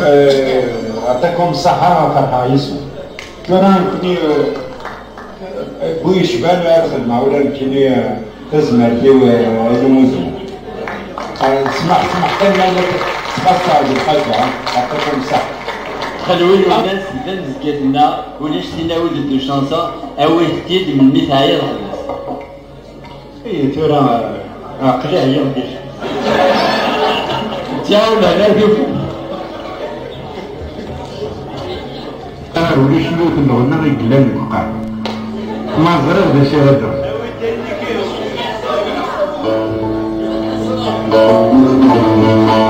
يعطيكم الصحة فرحة يسوع أنا كني بوي شبان الخدمة ولا كني تزمر في الموزون سمح سمح كان مالك تبصر بالحاجة يعطيكم الصحة خلوين الناس إذا زكاتنا ولاش تناول دو شانسا أول تيد من مثل عيال خلاص إيه ترى عقلي هي مدير تياو لا لا وليش نوت النغنى غيقلان الوقع ما ظرف باش هذا Thank you.